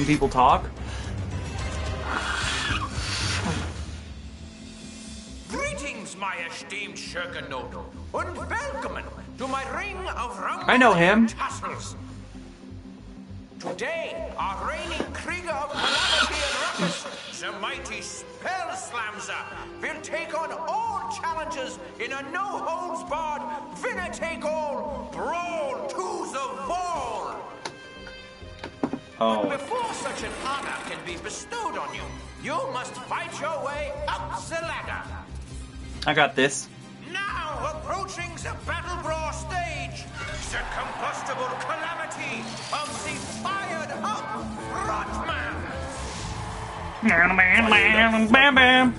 when people talk. Greetings, my esteemed Schurkenot, and welcome to my ring of rumble I know him. tassels. Today, our reigning Krieger of Calamity and Ruckus, the mighty Spellslamzer, will take on all challenges in a no-holds-barred, winner-take-all brawl to the wall. Oh, Before such an honor can be bestowed on you, you must fight your way up the ladder. I got this. Now approaching the battle brawl stage, the combustible calamity of the fired up Frontman. Bam bam.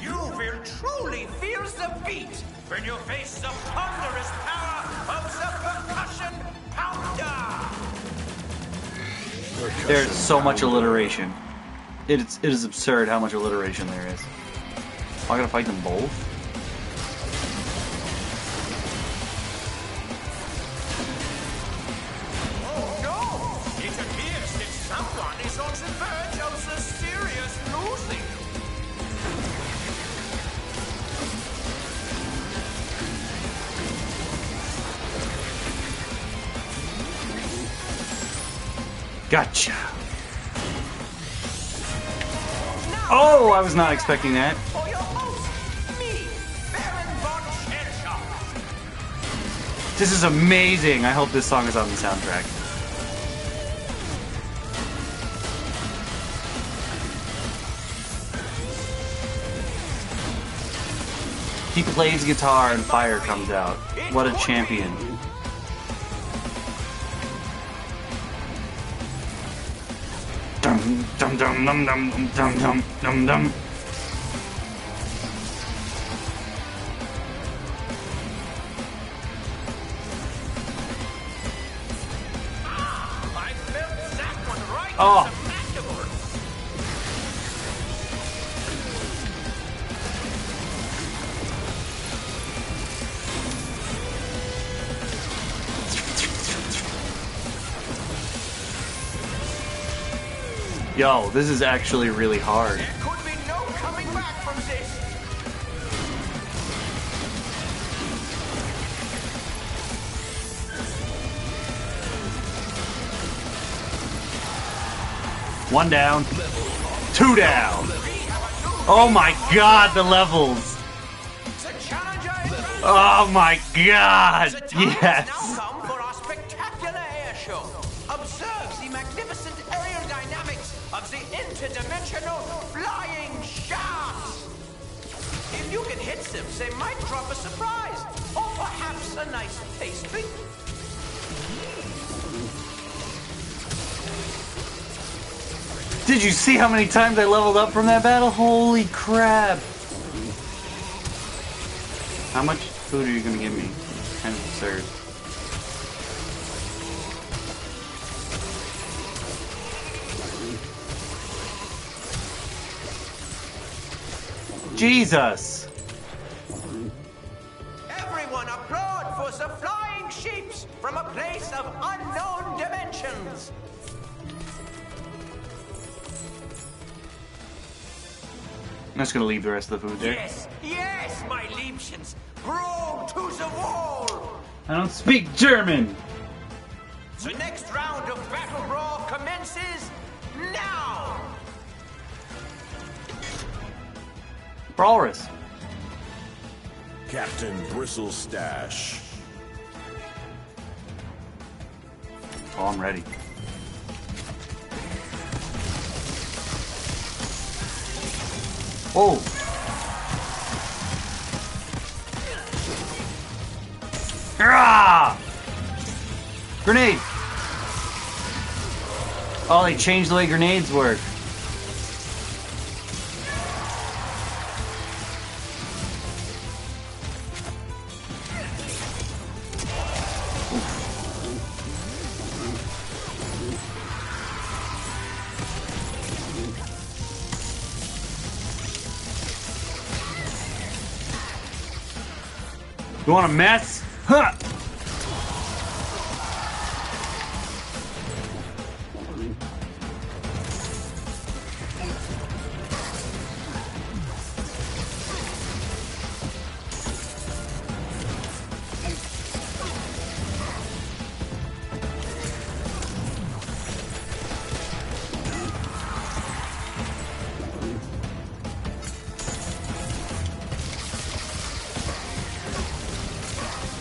You will truly feel the beat when you face the ponderous power of the percussion pounder. There's so much alliteration. It's it is absurd how much alliteration there is. Am I gonna fight them both? Oh no! It appears that someone is on the verge Gotcha. Oh, I was not expecting that. This is amazing. I hope this song is on the soundtrack. He plays guitar and fire comes out. What a champion. dum dum dum dum dum dum dum dum. Oh. Yo, this is actually really hard. One down. Two down. Oh my god, the levels. Oh my god. Yes spectacular air. Observe the magnificent aerodynamics of the interdimensional flying shafts. If you can hit them, they might drop a surprise, or perhaps a nice pastry. Did you see how many times I leveled up from that battle? Holy crap. How much food are you gonna give me? Kind of absurd. Jesus! Everyone applaud for the flying sheeps from a place of unknown dimensions. I'm just gonna leave the rest of the food there. Yes, yes, my Liebchens. Brawl to the wall. I don't speak German! The next round of Battle Brawl commences now. Brawlrus. Captain Bristlestache. Oh, I'm ready. Oh! Ah! Grenade! Oh, they changed the way grenades work. You want a mess? Huh!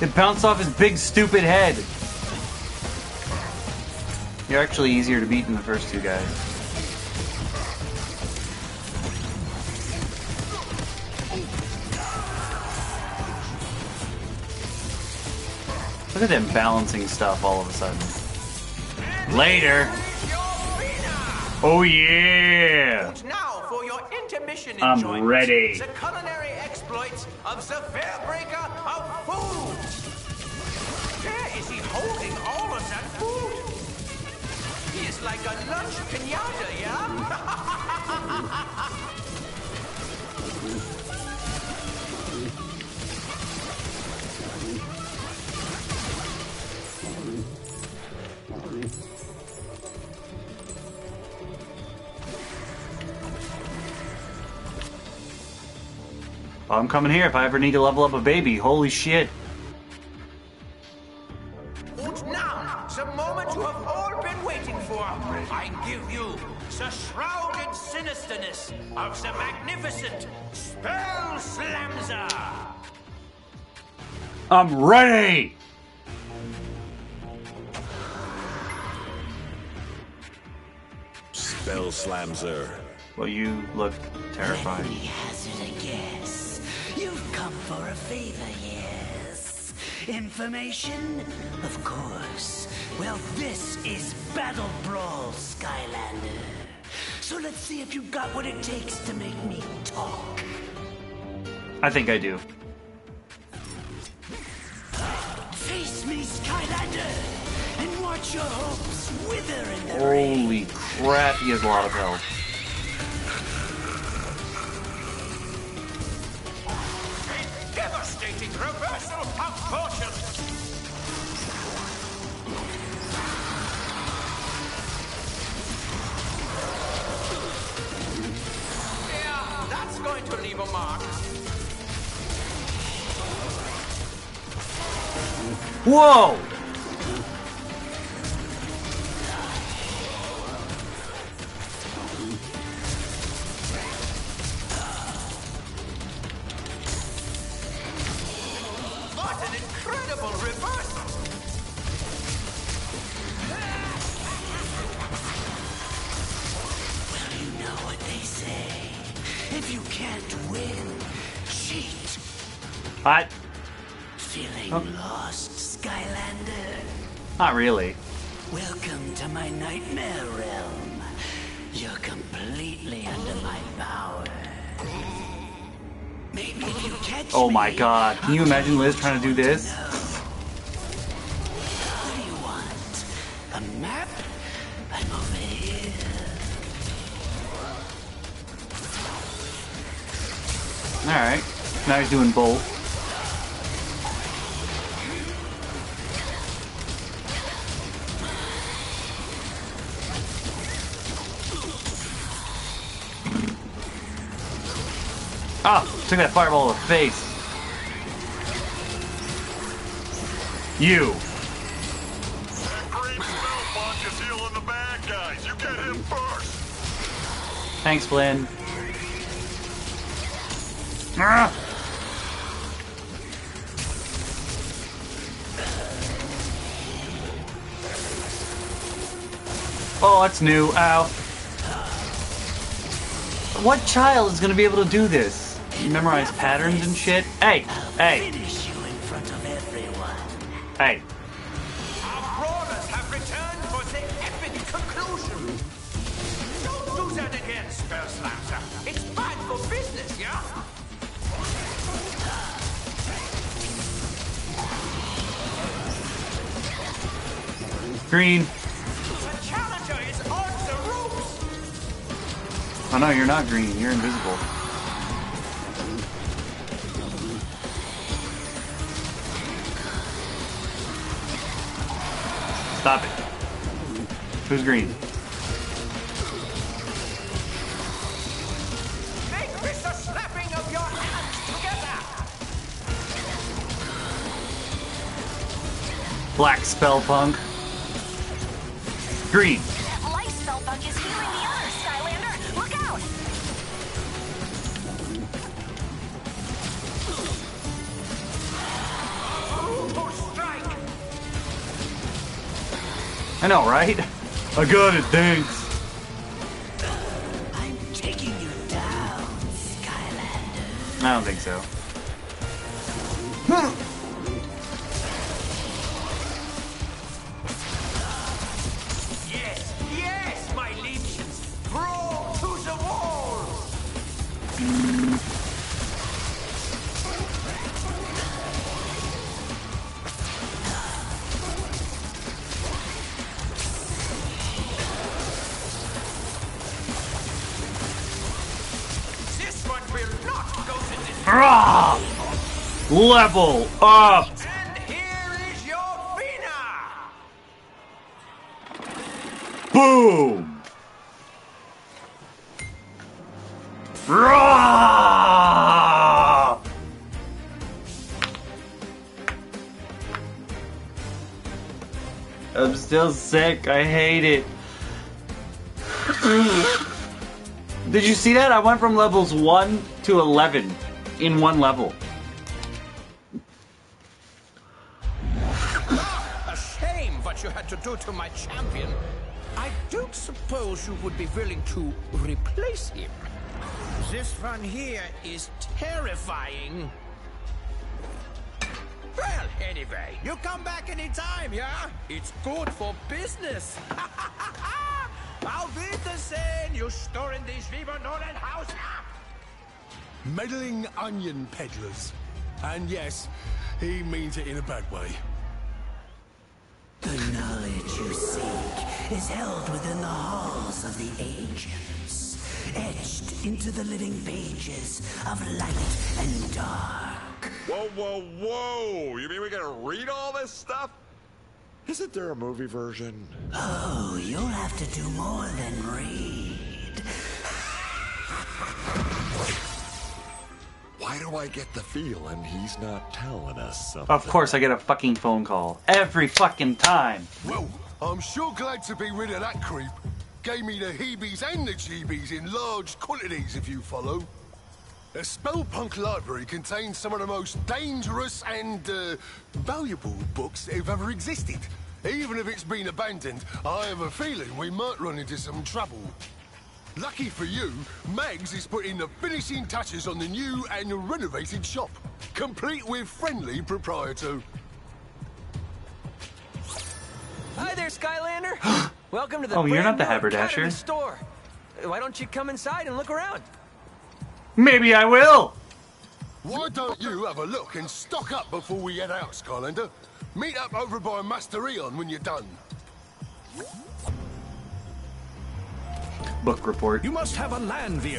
It bounced off his big stupid head. You're actually easier to beat than the first two guys. Look at them balancing stuff all of a sudden. Later. Oh yeah! Now for your intermission I'm ready. The culinary exploits of the Fairbreaker of Food. Like a lunch pinata, yeah? I'm coming here if I ever need to level up a baby. Holy shit. Sinisterness of the magnificent Spellslamzer. I'm ready! Spellslamzer. Well, you look terrifying. Let me hazard a guess. You've come for a favor, yes. Information? Of course. Well, this is Battle Brawl, Skylander. So let's see if you've got what it takes to make me talk. I think I do. Face me, Skylander, and watch your hopes wither in the rain. Holy crap, he has a lot of health. A mark. Whoa! If you can't win, cheat. What? Feeling Oh. lost, Skylander? Not really. Welcome to my nightmare realm. You're completely under my power. Maybe if you catch Oh my god. Can you imagine Liz trying to do this? What do you want? A map? I'm over here. Alright. Now he's doing both. Ah! Took that fireball to the face. You. Thanks, green Ah! Oh, that's new. Ow. What child is gonna be able to do this? You memorize patterns and shit? Hey, hey, Finish you in front of everyone. hey. Green. The challenger is on the ropes. Oh no, you're not green. You're invisible. Stop it. Who's green? Make this a slapping of your hands together. Black spell punk. Green. Is healing the Skylander. Look out! I know, right? I got it, thanks. I'm taking you down, Skylander. I don't think so. Hmm. Level up! And here is your winner! Boom! Rah! I'm still sick. I hate it. Did you see that? I went from levels 1 to 11 in one level. Ah, A shame what you had to do to my champion. I don't suppose you would be willing to replace him. This one here is terrifying. Well, anyway, you come back anytime, yeah? It's good for business. Auf Wiedersehen, you store storen die Schwiebernolenhaus ab! Meddling onion peddlers. And yes, he means it in a bad way. The knowledge you seek is held within the halls of the ancients, etched into the living pages of light and dark. Whoa, whoa, whoa! You mean we gotta read all this stuff? Isn't there a movie version? Oh, you'll have to do more than read. Why do I get the feeling he's not telling us something? Of course, I get a fucking phone call. Every fucking time. Well, I'm sure glad to be rid of that creep. Gave me the heebies and the jeebies in large quantities, if you follow. The Spellpunk Library contains some of the most dangerous and uh, valuable books that have ever existed. Even if it's been abandoned, I have a feeling we might run into some trouble. Lucky for you, Mags is putting the finishing touches on the new and renovated shop, complete with friendly proprietor. Hi there, Skylander. Welcome to the Oh, you're not the new haberdasher. Academy store. Why don't you come inside and look around? Maybe I will. Why don't you have a look and stock up before we head out, Skylander? Meet up over by Master Eon when you're done. Book report. You must have a land vehicle.